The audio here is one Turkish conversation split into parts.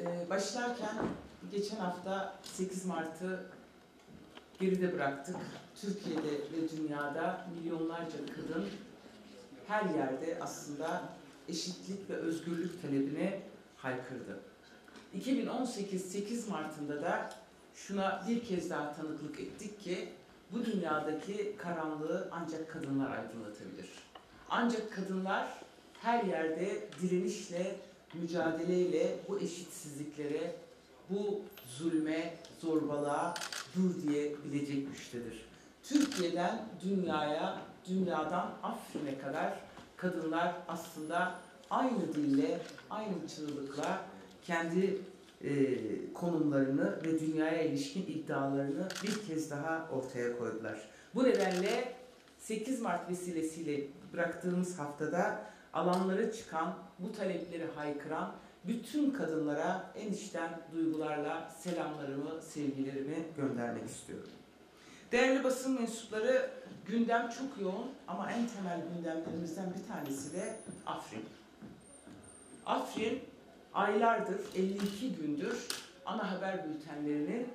Ee, başlarken geçen hafta 8 Mart'ı geride bıraktık. Türkiye'de ve dünyada milyonlarca kadın her yerde aslında eşitlik ve özgürlük talebine haykırdı. 2018 8 Mart'ında da şuna bir kez daha tanıklık ettik ki bu dünyadaki karanlığı ancak kadınlar aydınlatabilir. Ancak kadınlar her yerde direnişle, mücadeleyle bu eşitsizliklere, bu zulme, zorbalığa dur diyebilecek güçtedir. Türkiye'den dünyaya, dünyadan Afrin'e kadar kadınlar aslında aynı dille, aynı çığlıkla kendi e, konumlarını ve dünyaya ilişkin iddialarını bir kez daha ortaya koydular. Bu nedenle 8 Mart vesilesiyle bıraktığımız haftada alanlara çıkan, bu talepleri haykıran bütün kadınlara en içten duygularla selamlarımı, sevgilerimi göndermek istiyorum. Değerli basın mensupları, gündem çok yoğun ama en temel gündemlerimizden bir tanesi de Afrin. Afrin aylardır, 52 gündür ana haber bültenlerinin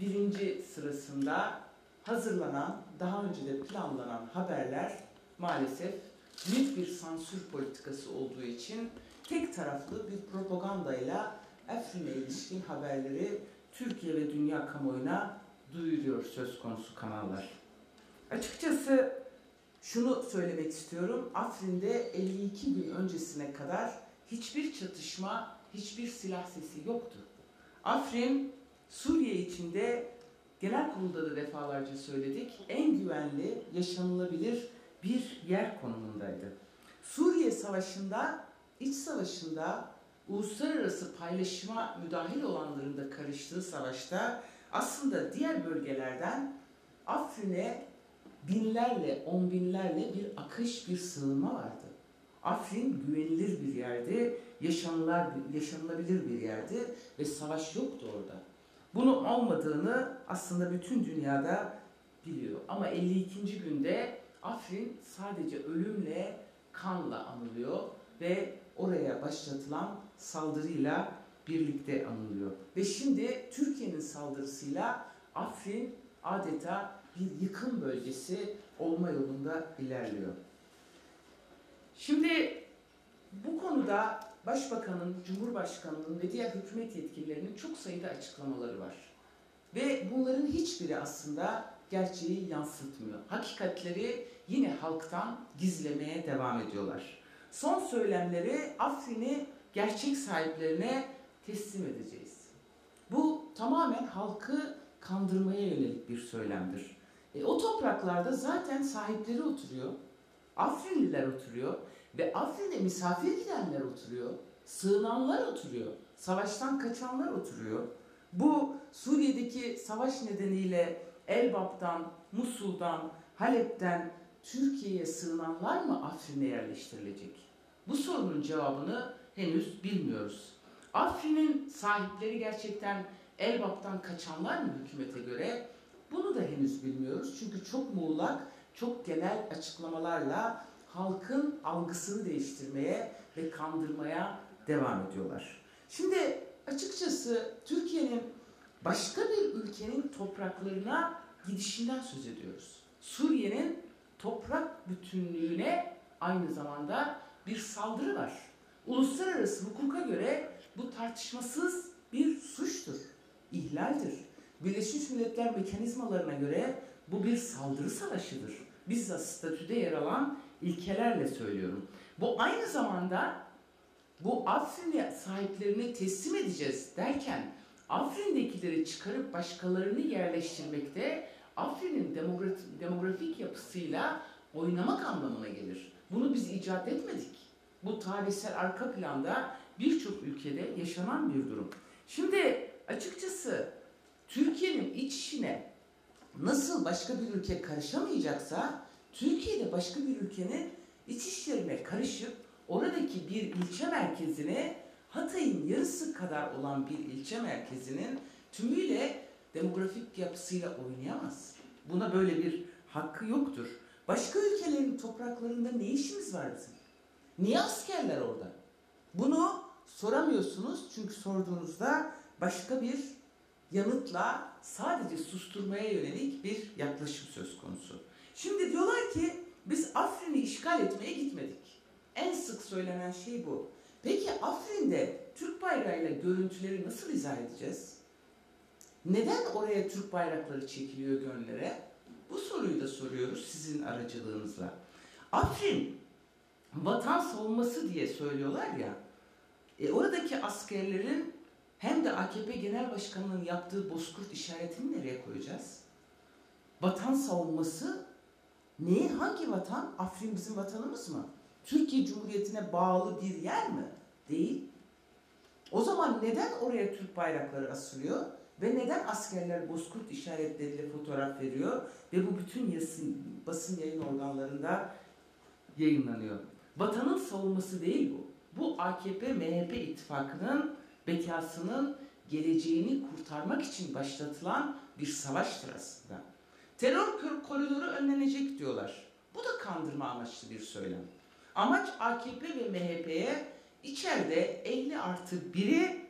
birinci sırasında hazırlanan, daha önce de planlanan haberler maalesef büyük bir sansür politikası olduğu için tek taraflı bir propagandayla Afrin'e ilişkin haberleri Türkiye ve dünya kamuoyuna duyuruyor söz konusu kanallar. Açıkçası şunu söylemek istiyorum. Afrin'de 52 gün öncesine kadar hiçbir çatışma, hiçbir silah sesi yoktu. Afrin, Suriye içinde genel kurulda da defalarca söyledik, en güvenli, yaşanılabilir bir yer konumundaydı. Suriye Savaşı'nda, iç savaşında, uluslararası paylaşıma müdahil olanların da karıştığı savaşta aslında diğer bölgelerden Afrin'e binlerle, on binlerle bir akış, bir sığınma vardı. Afrin güvenilir bir yerdi, yaşanılar, yaşanılabilir bir yerdi ve savaş yoktu orada. Bunun olmadığını aslında bütün dünyada biliyor. Ama 52. günde Afrin sadece ölümle, kanla anılıyor ve oraya başlatılan saldırıyla birlikte anılıyor. Ve şimdi Türkiye'nin saldırısıyla Afrin adeta bir yıkım bölgesi olma yolunda ilerliyor. Şimdi bu konuda Başbakanın, Cumhurbaşkanının ve diğer hükümet yetkililerinin çok sayıda açıklamaları var. Ve bunların hiçbiri aslında gerçeği yansıtmıyor. Hakikatleri yine halktan gizlemeye devam ediyorlar. Son söylemleri Afrin'i gerçek sahiplerine teslim edeceğiz. Bu tamamen halkı kandırmaya yönelik bir söylemdir. E, o topraklarda zaten sahipleri oturuyor. Afrinliler oturuyor ve Afrin'e misafir gidenler oturuyor. Sığınanlar oturuyor. Savaştan kaçanlar oturuyor. Bu Suriye'deki savaş nedeniyle Elbap'tan, Musul'dan, Halep'ten Türkiye'ye sığınanlar mı Afrin'e yerleştirilecek? Bu sorunun cevabını henüz bilmiyoruz. Afrin'in sahipleri gerçekten Elbap'tan kaçanlar mı hükümete göre? Bunu da henüz bilmiyoruz. Çünkü çok muğlak, çok genel açıklamalarla halkın algısını değiştirmeye ve kandırmaya devam ediyorlar. Şimdi açıkçası Türkiye'nin başka bir ülkenin topraklarına gidişinden söz ediyoruz. Suriye'nin toprak bütünlüğüne aynı zamanda bir saldırı var. Uluslararası hukuka göre bu tartışmasız bir suçtur, ihlaldir. Birleşmiş Milletler mekanizmalarına göre bu bir saldırı savaşıdır. Bizzat statüde yer alan ilkelerle söylüyorum. Bu aynı zamanda bu Afrin'e sahiplerini teslim edeceğiz derken Afrin'dekileri çıkarıp başkalarını yerleştirmekte Afrin'in demografik yapısıyla oynamak anlamına gelir. Bunu biz icat etmedik. Bu tarihsel arka planda birçok ülkede yaşanan bir durum. Şimdi açıkçası Türkiye'nin iç işine nasıl başka bir ülke karışamayacaksa Türkiye'de başka bir ülkenin iç işlerine karışıp oradaki bir ilçe merkezine Hatay'ın yarısı kadar olan bir ilçe merkezinin tümüyle demografik yapısıyla oynayamaz. Buna böyle bir hakkı yoktur. Başka ülkelerin topraklarında ne işimiz var bizim? Niye askerler orada? Bunu soramıyorsunuz çünkü sorduğunuzda başka bir yanıtla sadece susturmaya yönelik bir yaklaşım söz konusu. Şimdi diyorlar ki biz Afrin'i işgal etmeye gitmedik. En sık söylenen şey bu. Peki Afrin'de Türk bayrağıyla görüntüleri nasıl izah edeceğiz? Neden oraya Türk bayrakları çekiliyor gönlere? Bu soruyu da soruyoruz sizin aracılığınızla. Afrin vatan savunması diye söylüyorlar ya. E, oradaki askerlerin hem de AKP Genel Başkanı'nın yaptığı bozkurt işaretini nereye koyacağız? Vatan savunması neyi? Hangi vatan? Afrin bizim vatanımız mı? Türkiye Cumhuriyeti'ne bağlı bir yer mi? Değil. O zaman neden oraya Türk bayrakları asılıyor? Ve neden askerler bozkurt işaretleriyle fotoğraf veriyor? Ve bu bütün yasın, basın yayın organlarında yayınlanıyor. Vatanın savunması değil bu. Bu AKP-MHP ittifakının bekasının geleceğini kurtarmak için başlatılan bir savaştır aslında. Terör koridoru önlenecek diyorlar. Bu da kandırma amaçlı bir söylem. Amaç AKP ve MHP'ye içeride 50 artı 1'i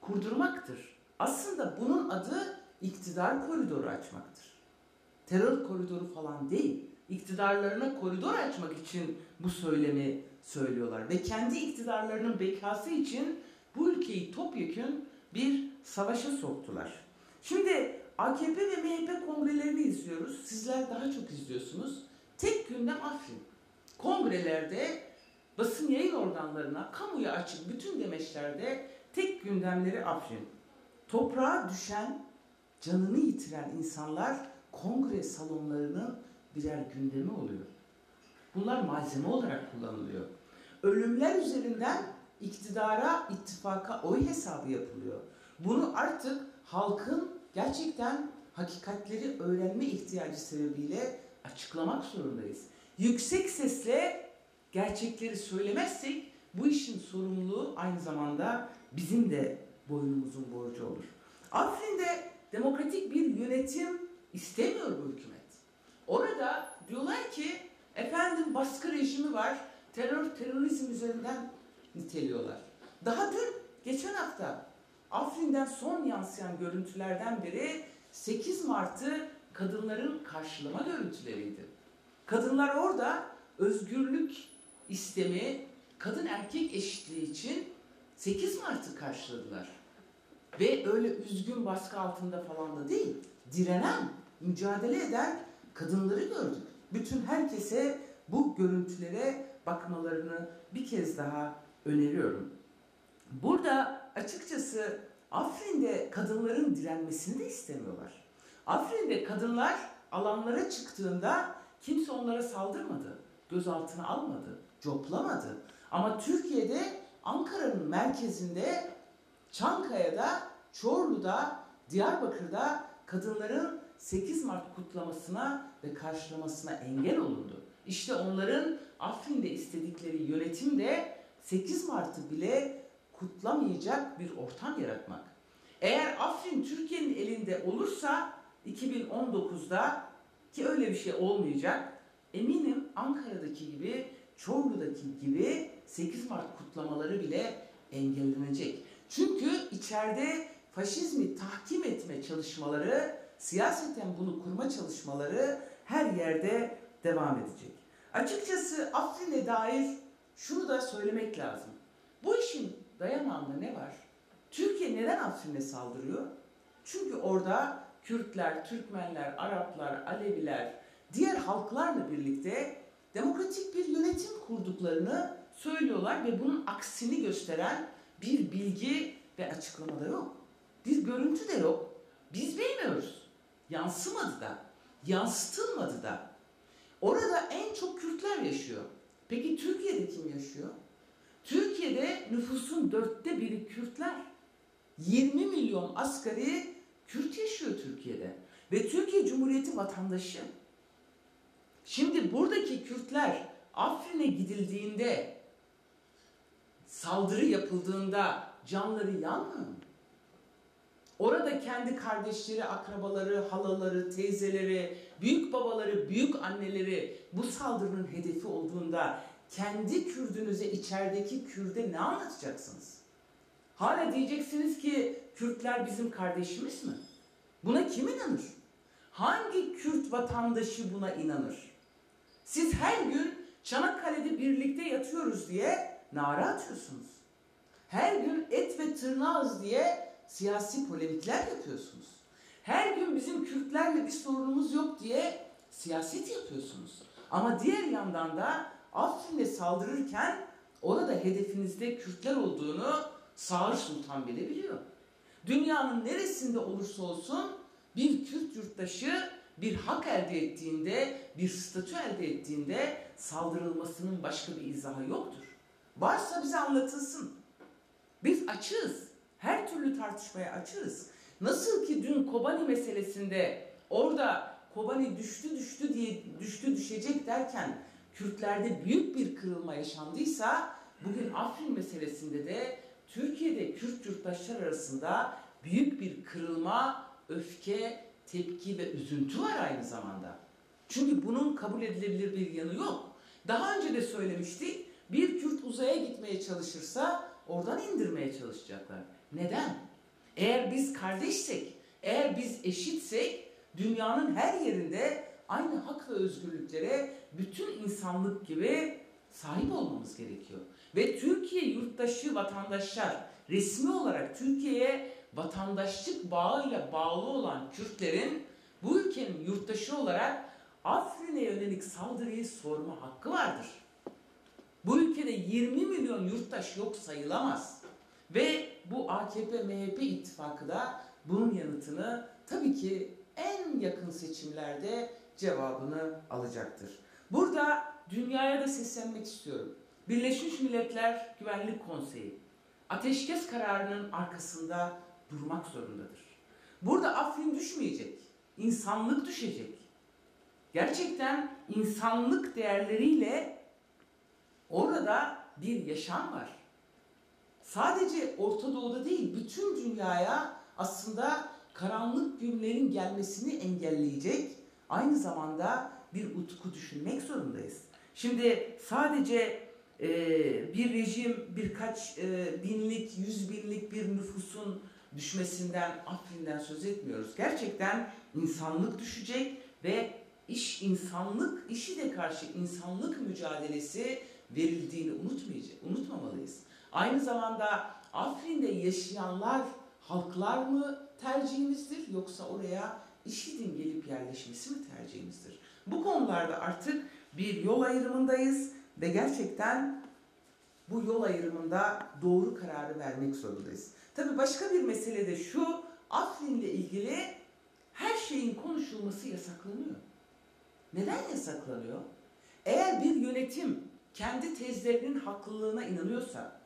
kurdurmaktır. Aslında bunun adı iktidar koridoru açmaktır. Terör koridoru falan değil. İktidarlarına koridor açmak için bu söylemi söylüyorlar. Ve kendi iktidarlarının bekası için bu ülkeyi topyekün bir savaşa soktular. Şimdi AKP ve MHP kongrelerini izliyoruz. Sizler daha çok izliyorsunuz. Tek gündem Afrin. Kongrelerde basın yayın organlarına, kamuya açık bütün demeçlerde tek gündemleri Afrin. Toprağa düşen, canını yitiren insanlar kongre salonlarının birer gündemi oluyor. Bunlar malzeme olarak kullanılıyor. Ölümler üzerinden iktidara, ittifaka oy hesabı yapılıyor. Bunu artık halkın gerçekten hakikatleri öğrenme ihtiyacı sebebiyle açıklamak zorundayız. Yüksek sesle gerçekleri söylemezsek bu işin sorumluluğu aynı zamanda bizim de boynumuzun borcu olur. Afrin'de demokratik bir yönetim istemiyor bu hükümet. Orada diyorlar ki efendim baskı rejimi var, terör terörizm üzerinden niteliyorlar. Daha dün, geçen hafta Afrin'den son yansıyan görüntülerden biri 8 Mart'ı kadınların karşılama görüntüleriydi. Kadınlar orada özgürlük istemi, kadın erkek eşitliği için 8 Mart'ı karşıladılar. Ve öyle üzgün baskı altında falan da değil, direnen, mücadele eden kadınları gördük. Bütün herkese bu görüntülere bakmalarını bir kez daha öneriyorum. Burada açıkçası Afrin'de kadınların direnmesini de istemiyorlar. Afrin'de kadınlar alanlara çıktığında kimse onlara saldırmadı, gözaltına almadı, coplamadı. Ama Türkiye'de Ankara'nın merkezinde Çankaya'da, Çorlu'da, Diyarbakır'da kadınların 8 Mart kutlamasına ve karşılamasına engel olundu. İşte onların Afrin'de istedikleri yönetim de 8 Mart'ı bile kutlamayacak bir ortam yaratmak. Eğer Afrin Türkiye'nin elinde olursa 2019'da ki öyle bir şey olmayacak. Eminim Ankara'daki gibi, Çorlu'daki gibi 8 Mart kutlamaları bile engellenecek. Çünkü içeride faşizmi tahkim etme çalışmaları, siyaseten bunu kurma çalışmaları her yerde devam edecek. Açıkçası Afrin'e dair şunu da söylemek lazım. Bu işin dayanağında ne var? Türkiye neden Afrin'e saldırıyor? Çünkü orada Kürtler, Türkmenler, Araplar, Aleviler, diğer halklarla birlikte demokratik bir yönetim kurduklarını söylüyorlar ve bunun aksini gösteren bir bilgi ve açıklama da yok. Bir görüntü de yok. Biz bilmiyoruz. Yansımadı da. Yansıtılmadı da. Orada en çok Kürtler yaşıyor. Peki Türkiye'de kim yaşıyor? Türkiye'de nüfusun dörtte biri Kürtler. 20 milyon asgari Kürt yaşıyor Türkiye'de. Ve Türkiye Cumhuriyeti vatandaşı. Şimdi buradaki Kürtler Afrin'e gidildiğinde, saldırı yapıldığında canları yanmıyor mu? Orada kendi kardeşleri, akrabaları, halaları, teyzeleri, büyük babaları, büyük anneleri bu saldırının hedefi olduğunda kendi Kürdünüze içerideki Kürde ne anlatacaksınız? Hala diyeceksiniz ki Kürtler bizim kardeşimiz mi? Buna kim inanır? Hangi Kürt vatandaşı buna inanır? Siz her gün Çanakkale'de birlikte yatıyoruz diye nara atıyorsunuz. Her gün et ve tırnağız diye siyasi polemikler yapıyorsunuz. Her gün bizim Kürtlerle bir sorunumuz yok diye siyaset yapıyorsunuz. Ama diğer yandan da Afrin'e saldırırken orada hedefinizde Kürtler olduğunu Sağır Sultan bile biliyor. Dünyanın neresinde olursa olsun bir Kürt yurttaşı bir hak elde ettiğinde, bir statü elde ettiğinde saldırılmasının başka bir izahı yoktur. Varsa bize anlatılsın. Biz açığız. Her türlü tartışmaya açığız. Nasıl ki dün Kobani meselesinde orada Kobani düştü düştü diye düştü düşecek derken Kürtlerde büyük bir kırılma yaşandıysa bugün Afrin meselesinde de Türkiye'de Kürt yurttaşlar arasında büyük bir kırılma, öfke, tepki ve üzüntü var aynı zamanda. Çünkü bunun kabul edilebilir bir yanı yok. Daha önce de söylemiştik. Bir Kürt uzaya gitmeye çalışırsa oradan indirmeye çalışacaklar. Neden? Eğer biz kardeşsek, eğer biz eşitsek dünyanın her yerinde aynı hak ve özgürlüklere bütün insanlık gibi sahip olmamız gerekiyor. Ve Türkiye yurttaşı vatandaşlar resmi olarak Türkiye'ye vatandaşlık bağıyla bağlı olan Kürtlerin bu ülkenin yurttaşı olarak Afrin'e yönelik saldırıyı sorma hakkı vardır. Bu ülkede 20 milyon yurttaş yok sayılamaz. Ve bu AKP-MHP ittifakı da bunun yanıtını tabii ki en yakın seçimlerde cevabını alacaktır. Burada dünyaya da seslenmek istiyorum. Birleşmiş Milletler Güvenlik Konseyi ateşkes kararının arkasında durmak zorundadır. Burada Afrin düşmeyecek, insanlık düşecek. Gerçekten insanlık değerleriyle orada bir yaşam var. Sadece Orta Doğu'da değil, bütün dünyaya aslında karanlık günlerin gelmesini engelleyecek aynı zamanda bir utku düşünmek zorundayız. Şimdi sadece e, bir rejim birkaç e, binlik, yüz binlik bir nüfusun düşmesinden, Afrin'den söz etmiyoruz. Gerçekten insanlık düşecek ve iş insanlık, işi de karşı insanlık mücadelesi verildiğini unutmayacak, unutmamalıyız. Aynı zamanda Afrin'de yaşayanlar halklar mı tercihimizdir yoksa oraya IŞİD'in gelip yerleşmesi mi tercihimizdir? Bu konularda artık bir yol ayrımındayız ve gerçekten bu yol ayrımında doğru kararı vermek zorundayız. Tabi başka bir mesele de şu, Afrin'le ilgili her şeyin konuşulması yasaklanıyor. Neden yasaklanıyor? Eğer bir yönetim kendi tezlerinin haklılığına inanıyorsa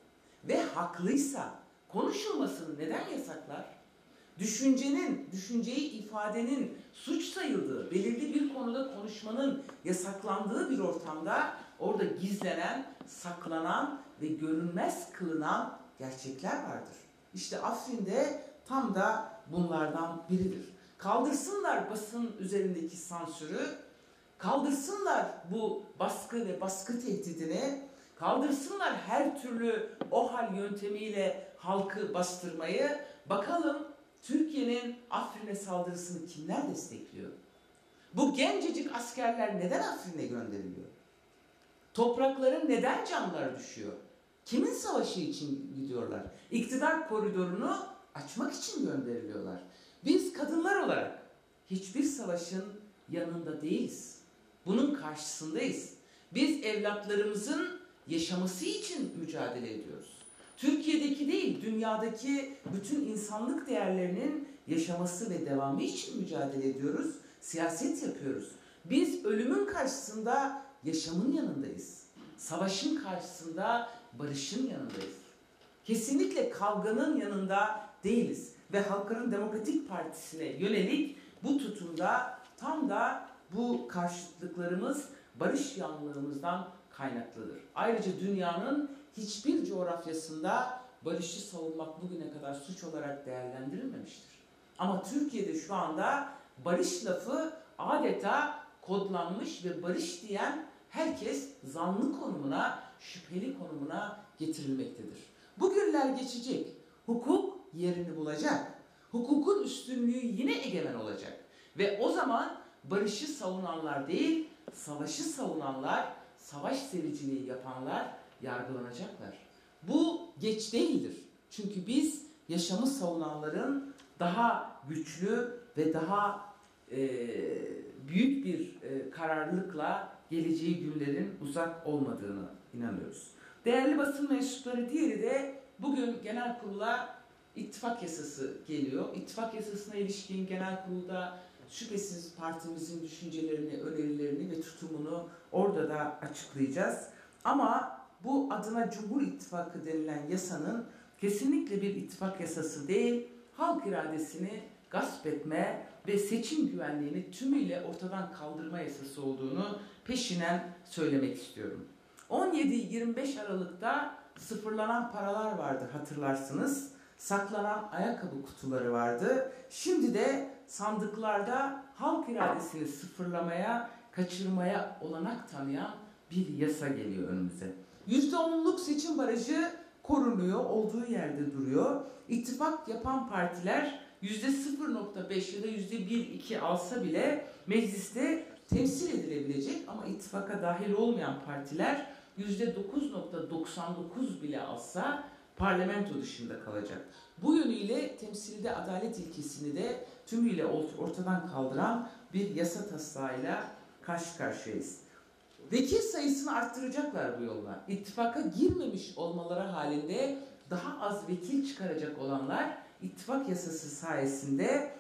ve haklıysa konuşulmasını neden yasaklar? Düşüncenin, düşünceyi ifadenin suç sayıldığı, belirli bir konuda konuşmanın yasaklandığı bir ortamda orada gizlenen, saklanan ve görünmez kılınan gerçekler vardır. İşte Afrin'de tam da bunlardan biridir. Kaldırsınlar basın üzerindeki sansürü, kaldırsınlar bu baskı ve baskı tehdidini, kaldırsınlar her türlü o hal yöntemiyle halkı bastırmayı. Bakalım Türkiye'nin Afrin'e saldırısını kimler destekliyor? Bu gencecik askerler neden Afrin'e gönderiliyor? Toprakların neden canları düşüyor? Kimin savaşı için gidiyorlar? İktidar koridorunu açmak için gönderiliyorlar. Biz kadınlar olarak hiçbir savaşın yanında değiliz. Bunun karşısındayız. Biz evlatlarımızın yaşaması için mücadele ediyoruz. Türkiye'deki değil, dünyadaki bütün insanlık değerlerinin yaşaması ve devamı için mücadele ediyoruz. Siyaset yapıyoruz. Biz ölümün karşısında yaşamın yanındayız. Savaşın karşısında barışın yanındayız. Kesinlikle kavganın yanında değiliz. Ve Halkların Demokratik Partisi'ne yönelik bu tutumda tam da bu karşıtlıklarımız barış yanlılığımızdan kaynaklıdır. Ayrıca dünyanın hiçbir coğrafyasında barışı savunmak bugüne kadar suç olarak değerlendirilmemiştir. Ama Türkiye'de şu anda barış lafı adeta kodlanmış ve barış diyen herkes zanlı konumuna, şüpheli konumuna getirilmektedir. Bu günler geçecek. hukuk yerini bulacak. Hukukun üstünlüğü yine egemen olacak. Ve o zaman barışı savunanlar değil, savaşı savunanlar, savaş seviciliği yapanlar yargılanacaklar. Bu geç değildir. Çünkü biz yaşamı savunanların daha güçlü ve daha e, büyük bir e, kararlılıkla geleceği günlerin uzak olmadığını inanıyoruz. Değerli basın mensupları diğeri de bugün genel kurula ittifak yasası geliyor. İttifak yasasına ilişkin genel kurulda şüphesiz partimizin düşüncelerini, önerilerini ve tutumunu orada da açıklayacağız. Ama bu adına Cumhur İttifakı denilen yasanın kesinlikle bir ittifak yasası değil, halk iradesini gasp etme ve seçim güvenliğini tümüyle ortadan kaldırma yasası olduğunu peşinen söylemek istiyorum. 17-25 Aralık'ta sıfırlanan paralar vardı hatırlarsınız. Saklanan ayakkabı kutuları vardı. Şimdi de sandıklarda halk iradesini sıfırlamaya, kaçırmaya olanak tanıyan bir yasa geliyor önümüze. %10'luk seçim barajı korunuyor, olduğu yerde duruyor. İttifak yapan partiler %0.5 ya da %1-2 alsa bile mecliste temsil edilebilecek ama ittifaka dahil olmayan partiler %9.99 bile alsa parlamento dışında kalacak. Bu yönüyle temsilde adalet ilkesini de tümüyle ortadan kaldıran bir yasa taslağıyla karşı karşıyayız. Vekil sayısını arttıracaklar bu yolla. İttifaka girmemiş olmaları halinde daha az vekil çıkaracak olanlar ittifak yasası sayesinde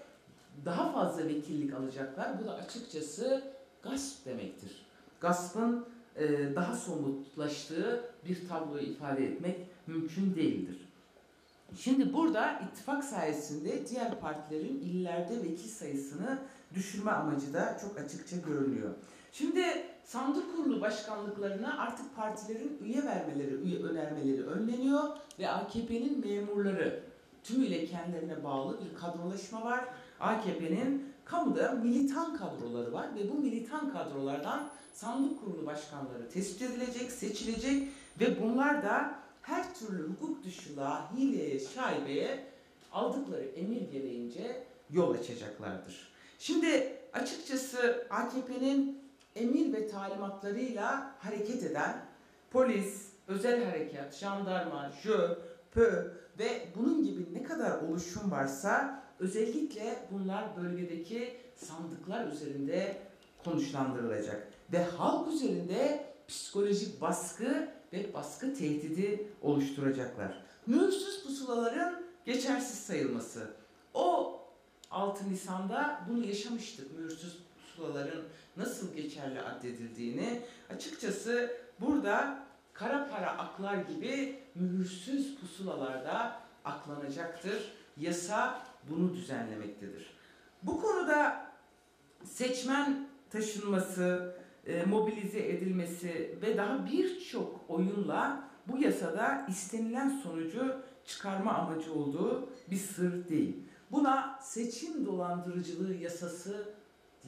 daha fazla vekillik alacaklar. Bu da açıkçası gasp demektir. Gaspın e, daha somutlaştığı bir tabloyu ifade etmek mümkün değildir. Şimdi burada ittifak sayesinde diğer partilerin illerde vekil sayısını düşürme amacı da çok açıkça görünüyor. Şimdi sandık kurulu başkanlıklarına artık partilerin üye vermeleri, üye önermeleri önleniyor ve AKP'nin memurları tümüyle kendilerine bağlı bir kadrolaşma var. AKP'nin kamuda militan kadroları var ve bu militan kadrolardan sandık kurulu başkanları tespit edilecek, seçilecek ve bunlar da her türlü hukuk dışılığa, hileye, şaibeye aldıkları emir gereğince yol açacaklardır. Şimdi açıkçası AKP'nin emir ve talimatlarıyla hareket eden polis, özel harekat, jandarma, jö, pö ve bunun gibi ne kadar oluşum varsa özellikle bunlar bölgedeki sandıklar üzerinde konuşlandırılacak ve halk üzerinde psikolojik baskı ve baskı tehdidi oluşturacaklar. Mühürsüz pusulaların geçersiz sayılması. O 6 Nisan'da bunu yaşamıştık. Mühürsüz pusulaların nasıl geçerli addedildiğini. Açıkçası burada kara para aklar gibi mühürsüz pusulalarda aklanacaktır. Yasa bunu düzenlemektedir. Bu konuda seçmen taşınması, e, mobilize edilmesi ve daha birçok oyunla bu yasada istenilen sonucu çıkarma amacı olduğu bir sır değil. Buna seçim dolandırıcılığı yasası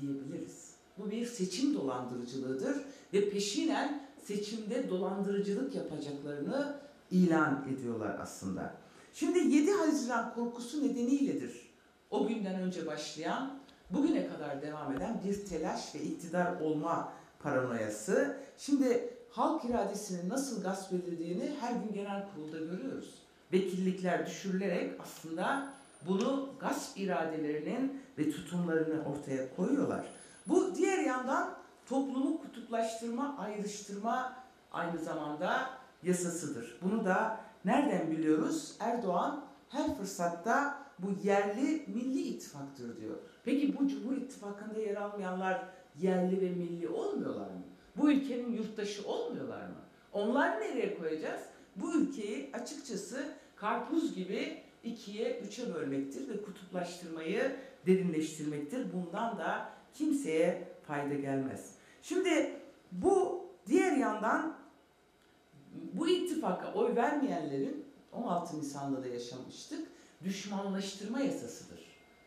diyebiliriz. Bu bir seçim dolandırıcılığıdır ve peşinen seçimde dolandırıcılık yapacaklarını ilan ediyorlar aslında. Şimdi 7 Haziran korkusu nedeniyledir. O günden önce başlayan, bugüne kadar devam eden bir telaş ve iktidar olma paranoyası. Şimdi halk iradesinin nasıl gasp edildiğini her gün genel kurulda görüyoruz. Vekillikler düşürülerek aslında bunu gasp iradelerinin ve tutumlarını ortaya koyuyorlar. Bu diğer yandan toplumu kutuplaştırma, ayrıştırma aynı zamanda yasasıdır. Bunu da nereden biliyoruz? Erdoğan her fırsatta bu yerli milli ittifaktır diyor. Peki bu Cumhur İttifakı'nda yer almayanlar yerli ve milli olmuyorlar mı? Bu ülkenin yurttaşı olmuyorlar mı? Onları nereye koyacağız? Bu ülkeyi açıkçası karpuz gibi ikiye, üçe bölmektir ve kutuplaştırmayı derinleştirmektir. Bundan da kimseye fayda gelmez. Şimdi bu diğer yandan bu ittifaka oy vermeyenlerin 16 Nisan'da da yaşamıştık. Düşmanlaştırma yasasıdır.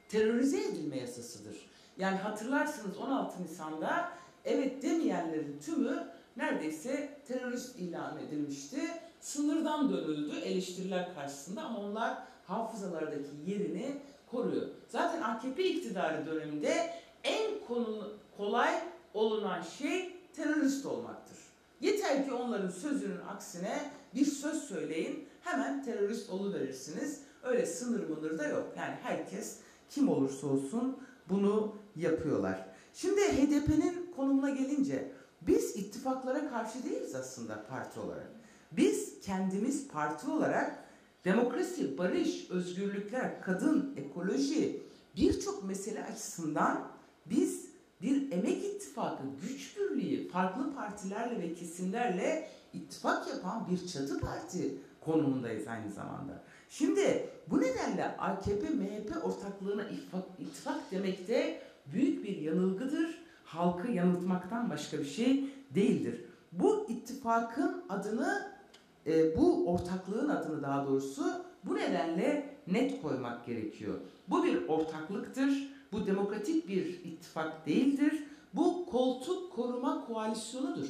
Terörize edilme yasasıdır. Yani hatırlarsınız 16 Nisan'da evet demeyenlerin tümü neredeyse terörist ilan edilmişti. Sınırdan dönüldü eleştiriler karşısında ama onlar hafızalardaki yerini koruyor. Zaten AKP iktidarı döneminde en konu, kolay olunan şey terörist olmaktır. Yeter ki onların sözünün aksine bir söz söyleyin hemen terörist oluverirsiniz. Öyle sınır mınır da yok. Yani herkes kim olursa olsun bunu yapıyorlar. Şimdi HDP'nin konumuna gelince biz ittifaklara karşı değiliz aslında parti olarak. Biz kendimiz parti olarak demokrasi, barış, özgürlükler, kadın, ekoloji birçok mesele açısından biz bir emek ittifakı, güç birliği, farklı partilerle ve kesimlerle ittifak yapan bir çatı parti konumundayız aynı zamanda. Şimdi bu nedenle AKP-MHP ortaklığına ittifak, demek de büyük bir yanılgıdır. Halkı yanıltmaktan başka bir şey değildir. Bu ittifakın adını, e, bu ortaklığın adını daha doğrusu bu nedenle net koymak gerekiyor. Bu bir ortaklıktır. Bu demokratik bir ittifak değildir. Bu koltuk koruma koalisyonudur.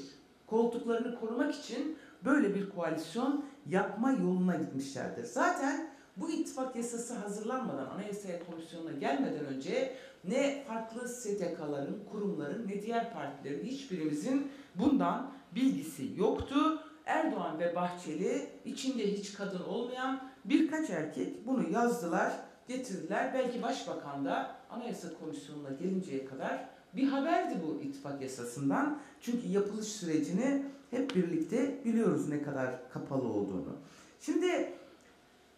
Koltuklarını korumak için böyle bir koalisyon yapma yoluna gitmişlerdir. Zaten bu ittifak yasası hazırlanmadan Anayasa Komisyonu'na gelmeden önce ne farklı STK'ların, kurumların ne diğer partilerin hiçbirimizin bundan bilgisi yoktu. Erdoğan ve Bahçeli içinde hiç kadın olmayan birkaç erkek bunu yazdılar, getirdiler. Belki Başbakan da Anayasa Komisyonu'na gelinceye kadar bir haberdi bu ittifak yasasından. Çünkü yapılış sürecini hep birlikte biliyoruz ne kadar kapalı olduğunu. Şimdi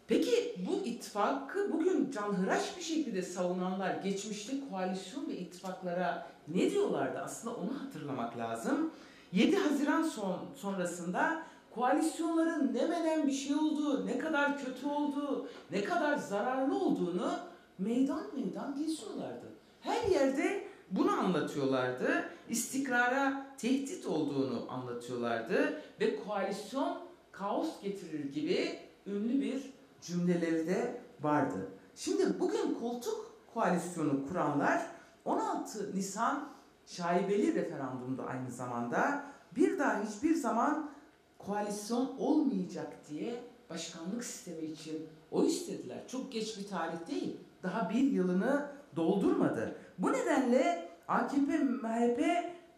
peki bu ittifakı bugün canhıraş bir şekilde savunanlar geçmişte koalisyon ve ittifaklara ne diyorlardı? Aslında onu hatırlamak lazım. 7 Haziran son, sonrasında koalisyonların ne menen bir şey olduğu, ne kadar kötü olduğu, ne kadar zararlı olduğunu meydan meydan geziyorlardı. Her yerde bunu anlatıyorlardı. İstikrara tehdit olduğunu anlatıyorlardı ve koalisyon kaos getirir gibi ünlü bir cümleleri de vardı. Şimdi bugün koltuk koalisyonu kuranlar 16 Nisan şaibeli referandumdu aynı zamanda. Bir daha hiçbir zaman koalisyon olmayacak diye başkanlık sistemi için oy istediler. Çok geç bir tarih değil. Daha bir yılını doldurmadı. Bu nedenle AKP, MHP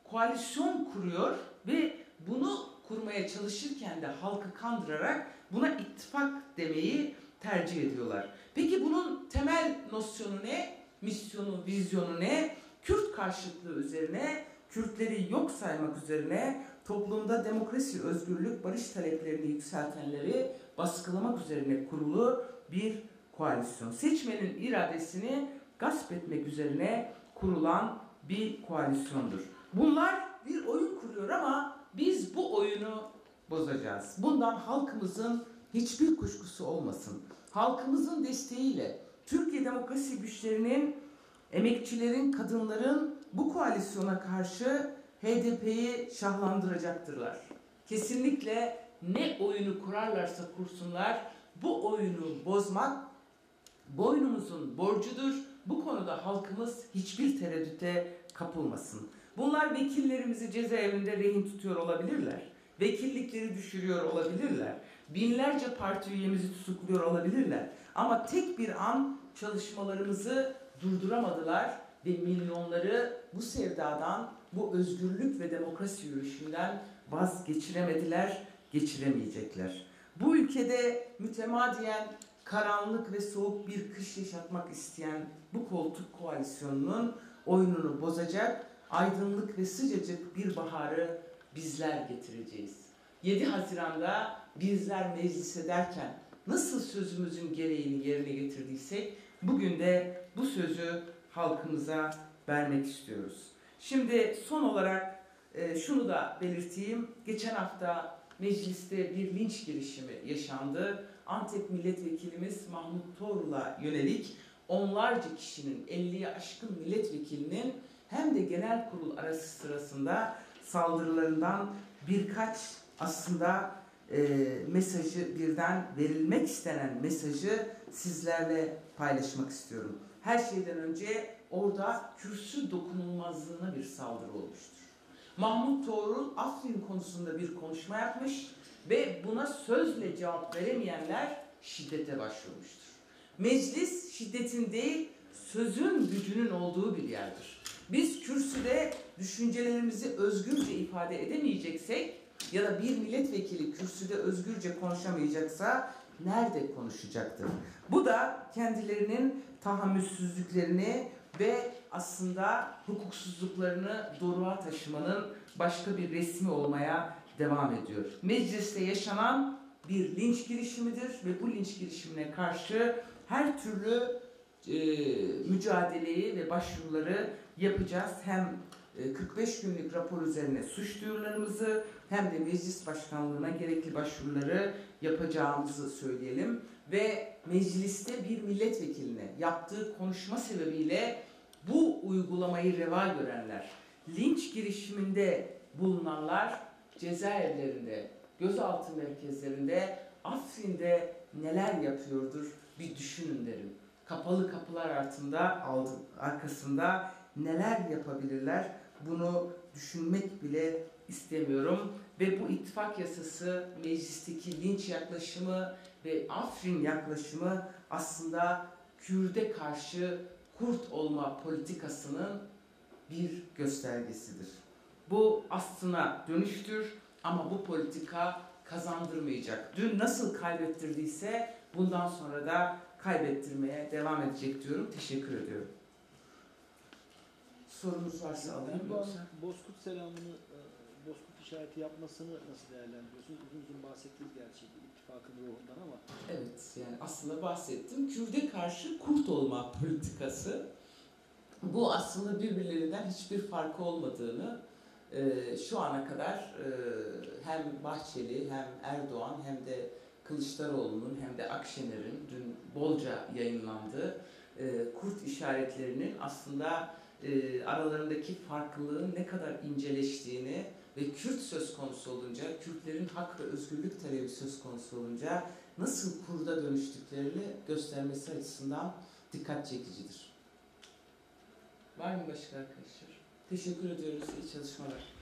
koalisyon kuruyor ve bunu kurmaya çalışırken de halkı kandırarak buna ittifak demeyi tercih ediyorlar. Peki bunun temel nosyonu ne? Misyonu, vizyonu ne? Kürt karşıtlığı üzerine, Kürtleri yok saymak üzerine, toplumda demokrasi, özgürlük, barış taleplerini yükseltenleri baskılamak üzerine kurulu bir koalisyon. Seçmenin iradesini gasp etmek üzerine kurulan bir koalisyondur. Bunlar bir oyun kuruyor ama biz bu oyunu bozacağız. Bundan halkımızın hiçbir kuşkusu olmasın. Halkımızın desteğiyle Türkiye demokrasi güçlerinin, emekçilerin, kadınların bu koalisyona karşı HDP'yi şahlandıracaktırlar. Kesinlikle ne oyunu kurarlarsa kursunlar bu oyunu bozmak boynumuzun borcudur. Bu konuda halkımız hiçbir tereddüte kapılmasın. Bunlar vekillerimizi cezaevinde rehin tutuyor olabilirler. Vekillikleri düşürüyor olabilirler. Binlerce parti üyemizi tutukluyor olabilirler. Ama tek bir an çalışmalarımızı durduramadılar ve milyonları bu sevdadan, bu özgürlük ve demokrasi yürüyüşünden vazgeçiremediler, geçiremeyecekler. Bu ülkede mütemadiyen karanlık ve soğuk bir kış yaşatmak isteyen bu koltuk koalisyonunun oyununu bozacak aydınlık ve sıcacık bir baharı bizler getireceğiz. 7 Haziran'da bizler meclis ederken nasıl sözümüzün gereğini yerine getirdiysek bugün de bu sözü halkımıza vermek istiyoruz. Şimdi son olarak e, şunu da belirteyim. Geçen hafta mecliste bir linç girişimi yaşandı. Antep milletvekilimiz Mahmut Torul'a yönelik onlarca kişinin 50'ye aşkın milletvekilinin hem de genel kurul arası sırasında saldırılarından birkaç aslında e, mesajı birden verilmek istenen mesajı sizlerle paylaşmak istiyorum. Her şeyden önce orada kürsü dokunulmazlığına bir saldırı olmuştur. Mahmut Toğrul Afrin konusunda bir konuşma yapmış ve buna sözle cevap veremeyenler şiddete başvurmuştur. Meclis şiddetin değil, sözün gücünün olduğu bir yerdir. Biz kürsüde düşüncelerimizi özgürce ifade edemeyeceksek ya da bir milletvekili kürsüde özgürce konuşamayacaksa nerede konuşacaktır? Bu da kendilerinin tahammülsüzlüklerini ve aslında hukuksuzluklarını doruğa taşımanın başka bir resmi olmaya devam ediyor. Mecliste yaşanan bir linç girişimidir ve bu linç girişimine karşı her türlü e, mücadeleyi ve başvuruları yapacağız. Hem e, 45 günlük rapor üzerine suç duyurularımızı hem de meclis başkanlığına gerekli başvuruları yapacağımızı söyleyelim. Ve mecliste bir milletvekiline yaptığı konuşma sebebiyle bu uygulamayı reva görenler, linç girişiminde bulunanlar cezaevlerinde, gözaltı merkezlerinde, Afrin'de neler yapıyordur bir düşünün derim. Kapalı kapılar altında, arkasında neler yapabilirler bunu düşünmek bile istemiyorum. Ve bu ittifak yasası meclisteki linç yaklaşımı ve Afrin yaklaşımı aslında Kürde karşı kurt olma politikasının bir göstergesidir. Bu aslına dönüştür ama bu politika kazandırmayacak. Dün nasıl kaybettirdiyse bundan sonra da kaybettirmeye devam edecek diyorum. Teşekkür ediyorum. Sorunuz varsa alayım yoksa. Bozkurt selamını, e, Bozkurt işareti yapmasını nasıl değerlendiriyorsunuz? Uzun uzun bahsettiniz gerçi ittifakın ruhundan ama Evet yani aslında bahsettim. Kürde karşı kurt olma politikası. Bu aslında birbirlerinden hiçbir farkı olmadığını e, şu ana kadar e, hem Bahçeli hem Erdoğan hem de Kılıçdaroğlu'nun hem de Akşener'in dün bolca yayınlandığı e, kurt işaretlerinin aslında e, aralarındaki farklılığın ne kadar inceleştiğini ve Kürt söz konusu olunca, Kürtlerin hak ve özgürlük talebi söz konusu olunca nasıl kurda dönüştüklerini göstermesi açısından dikkat çekicidir. Var mı başka arkadaşlar? Teşekkür ediyoruz. İyi çalışmalar.